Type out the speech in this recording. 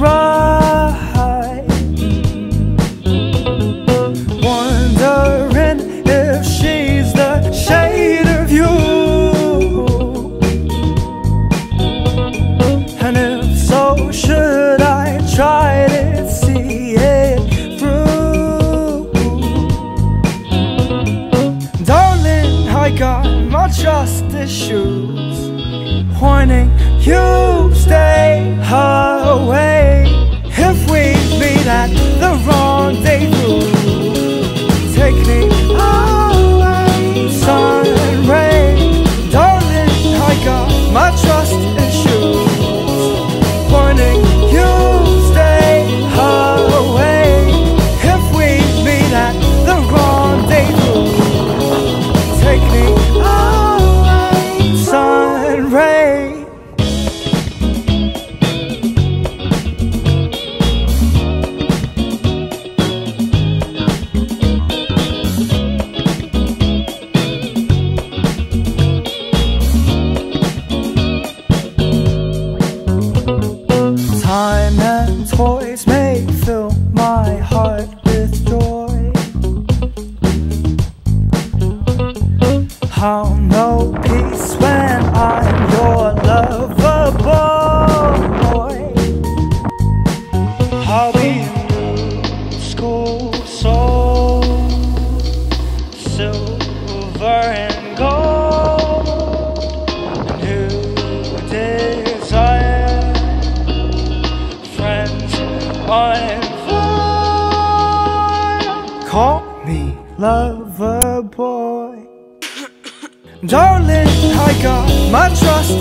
right. Wondering if she's the shade of you. And if so, should I try to see it through? Darling, I got my trust issues. Warning you stay away and Call me lover boy. Darling, I got my trust